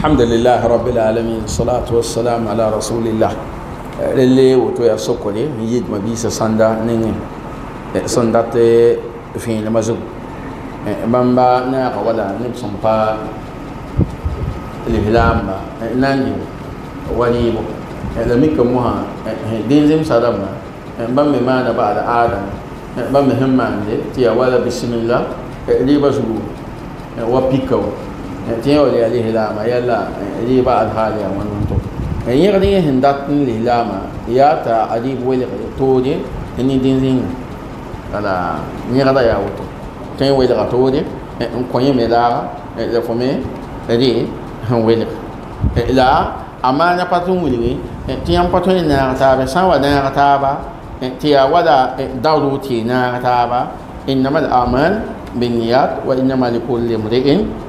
الحمد لله رب العالمين الصلاة والسلام على رسول الله للي وتو يا سوكولي يد ما بيس ساندا نين ساندا تي فين لما زو بامبا نا ولا نبسم با الهلام نانجي وليبو لم يكن مها دين زم سادما بام ما بعد آدم بام هم مانجي تيا ولا بسم الله ليبا زو وبيكو تيو لي عليه لاما يلا لي بعد حاليا ما نمتو من يغني هنداتن لي لاما يا تا ادي بويل تودي اني دين زين أنا نيغدا يا وتو تين ويل غتودي ان كوني ميلا لا فومي ادي هن ويل لا اما أنا باتون ويلي تيام باتون نا تا با سان ودا نا تا با تيا ودا داوتي نا تا با انما الامان بالنيات وإنما لكل امرئ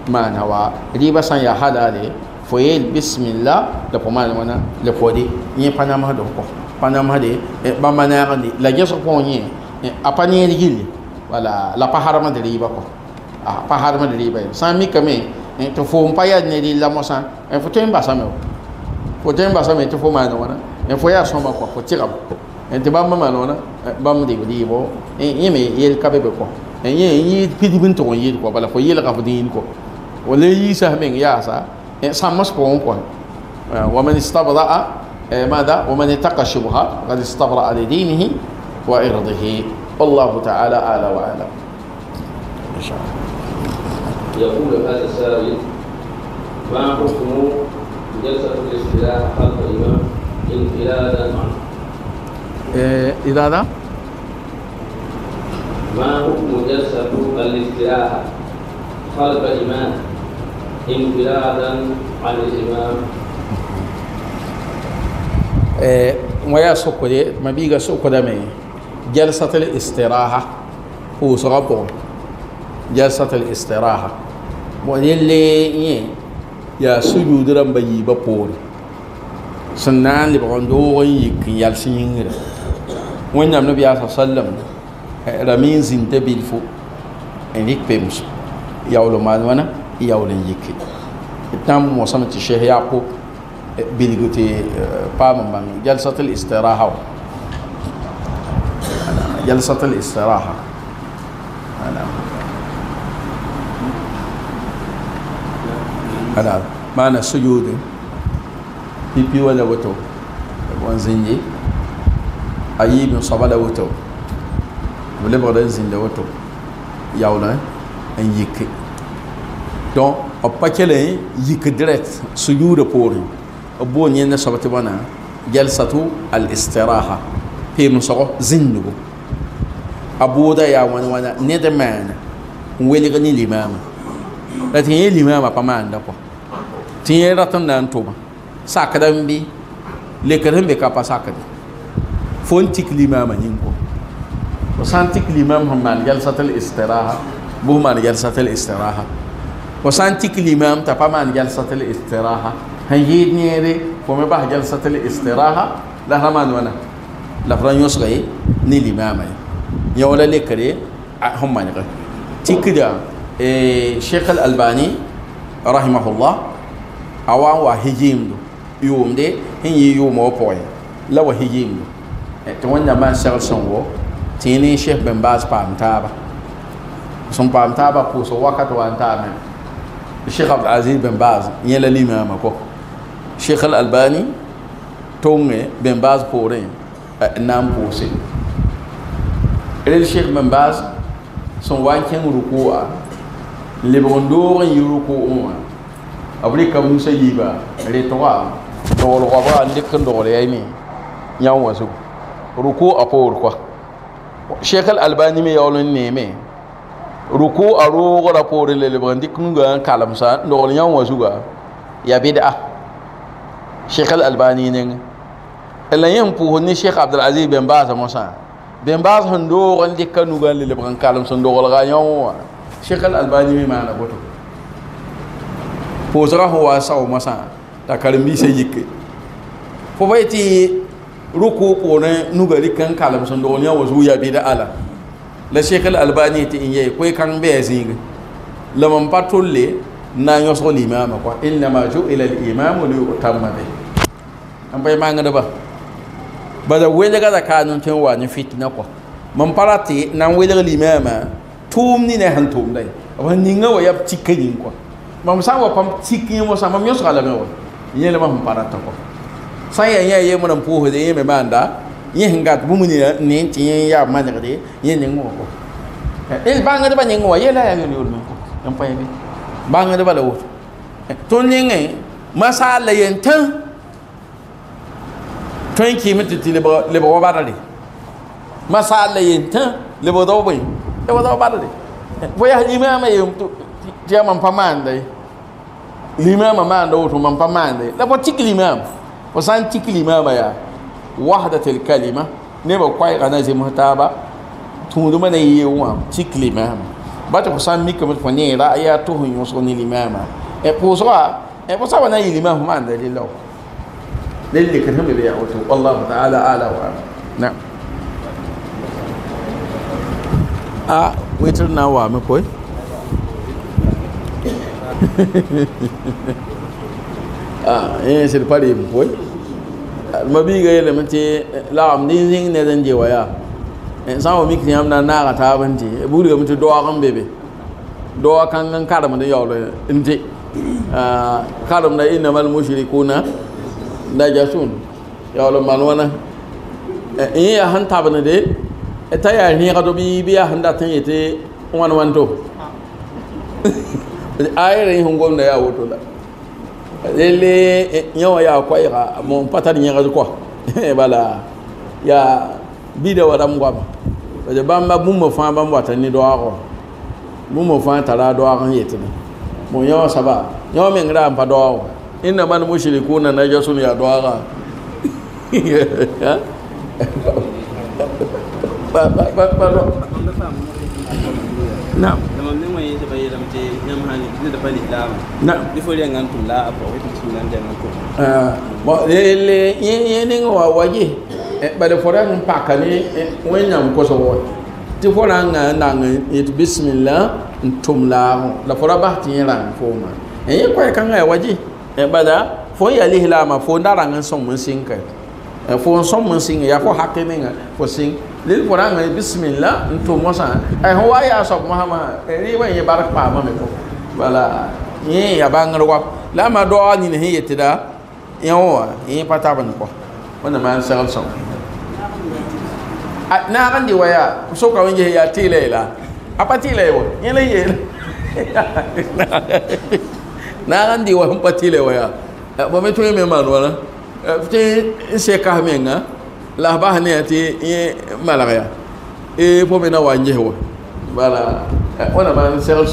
ما نوى ريبا سان يا حلالي فويل بسم الله لپما لمنا لپودي ني پانام هدو ko panam hade ba manara ni la jeso ko ni apani ni gili wala la paharama de riba ko ah paharama de riba san mi kame to fo mpa ya ne di la mosa e fo temba sa me fo temba sa me to fo ma no wana e fo ya so ma ko fo tira e te ba ma no na ba mu de ribo e yeme yel kabe be ko en yẽ yɩɩd pid bɩ n tʋg n yɩɩd kɔ bala fo yɩlga fo dĩin kɔ wa le yiisa meng yaasa sãmbs pʋgẽ kɔ ومن استبرأ ماذا ومن اتقى الشبهات فقد استبرأ لدينه وعرضه والله تعالى أعلى وأعلم إن شاء الله يقول هذا السائل ما حكم جلسة الاستراحة خلف الإمام انفرادا عنه؟ إذا ذا ما حكم جلسة الاستراحة خلف الإمام انفرادا عن الإمام ويا سكري ما بيجا سكري مي جلسة الاستراحة هو صغبون جلسة الاستراحة وللي يا سجود رم بيجي بقول سنان اللي بعندو يك يالسين وين النبي صلى الله عليه وسلم رمين زين تبيل فو انيك بيمش ياولو مانوانا ياولو انيكي اتنام موسامة الشيخ يعقوب بيلغوتي بام مام جلسة الاستراحة جلسة الاستراحة أنا أنا معنى سجود بيبي ولا وتو وانزنجي أيب صبلا وتو lebgda n zĩnda woto yaoolã n yike donc b pa kell n yik direct sujuudã poorẽ b boon yẽnda soab tɩ bõna jalsatu al istiraha peem-sogo zĩndgo a booda yaa wãn wãna ned maana n welg ne limaamã la tɩ yẽ limaamã pa maanda kɔ tɩ yẽ rat n na n tʋma sakda n bɩ lekd sẽn be ka pa sakde fo n tik limaamã yĩng kɔ وسان تك الإمام هم من جلسة الاستراحة بو من جلسة الاستراحة وسان تك الإمام تبا من جلسة الاستراحة هنجيد نيري فما باه جلسة الاستراحة لا رمان ونا لا فران يسغي ني الإمام يولا لكري هم من غير تك دا شيخ الألباني رحمه الله أوان وهجيم يوم دي هنجي يوم وپوي لا وهجيم دو توانا ما شغل سنوو tɩ ne shef bin baas paam taaba sẽn paam taaba pʋʋsg wakat wa n taame sheikh abdulaziz bin baas yẽ la limaamã kɔ sheikh al albani tʋngẽ bin baas poorẽ n na n pʋʋse rel sheikh bin baas sẽn wa n kẽng rukʋa lebg n doog n yɩ musa yiiba retga dogl goaba n dɩk n dogl yaa me yãw wã zugu rukʋ a poor kɔa shekal albani me yawlun neme ruku a rogo rapori lelebandi kunga kalamsa ndogol nyaw wasuga ya bid'a. Shekal albani ne la yin puhu ni shek abdul aziz ben baza musa ben baza hon dogon dikanuga leleban kalamsa ndogol ga nyaw shekal albani me mana boto posra ho wa saw musa ta karmi sai yike fo bayti ruku pʋʋrẽ nuga rɩk n kalems n dogl yã wa zug ya bɩda ala la sheikh al albani tɩ n ye koe kãng bɩ a zĩige la mam pa tolle na yõsg limama kɔ innama juila limamu liutamma be n pa mangdba bala welga da ka n tõe n wa ne fitna kɔ mam pa rate na n welg limama tʋʋm ni ne sẽn tʋʋmda ye b ninga wa yaa tika yĩng kɔ mam n wa pam tik yẽ mosã mam yõsga lame wa yẽlmã sẽn pa rata saya nya ye mun pu ho ye me banda ye hinga bu mun ne ti ye ya ma ne kade ye ne ngo ko el banga de ba ne ngo ye la ya yo no ko en pa ye banga de ba lo to ne nge masala ye tan tun ki mi titi le ba le ba ba da le masala ye tan le ba do ba le ba do ba da le boya imama ye tu ti amam pamande limama manda otu mam pamande la bo tik lima. wasan ciki limama ya wahdatul kalima ne ba kwai kana zai mata ba tun duma ne yi wa ciki limama ba ta kusan mika mutu ne ra'aya tuhun yusu ni limama e kuso a e kusa wana yi limama ma da lillah lalle kan hambe ya wato wallahu ta'ala ala wa na a waitar na wa mai koi ah eh sir pare mu koi ah, mabi ga yele mate eh, la am ni zin ne zan je waya en san wa eh, mikni am na na ga ta banti eh, buri ga mutu doa kan bebe doa kan kan karam da yawlo inte ah karam da innamal mushrikuna najasun. Yawlo man wana eh ya han ta ban de e ta ya ni ga do bi bi ya han da tan yete wan wan to. Ayirin hungon da ya woto da. lele yawa ya kwai ga mo patar yin ga ko bala ya bi da wada mu ba da ban ba bun mu fa ban wata ni do ago bun mu fa tara do ago yete ne mo yawa saba yawa men gra pa do ago inna man mushrikuna najasun ya do ago ba ba ba ba na da bali lama. Na ifo de ngan tun la apo wetu sunan de ngan ko ah bo le ye ni wa waje e eh, bale fora mun paka ni wenya eh, ko so wo ti fora nga na nga it bismillah ntum la la fora ba ti yela fo ma. Eh, e ko e kan ga waje e bada fo ya li lama fo ndara ngan so mun sinka e fo so mun singa ya fo hakke ni nga fo sing lil fora nga bismillah ntum mo sa. E ho wa ya so muhammad e ri wa ye barak pa ma me ko bala yẽ ya bãngr wa la ma doa nin sẽn yetɩda yã wã yẽ pa tab n kɔ wẽnna maan segl sõm naag n dɩ wa yaa soka n ges yaa tɩɩla yeela a pa tɩɩla ye wa yẽ la. N dɩ wa pa tɩɩla wa yaa ba me tõe me maan wãna tɩ n sekas menga la bas ne yaa tɩ yẽ malg ya. Fo me na wa n ges bala wẽnna maan segl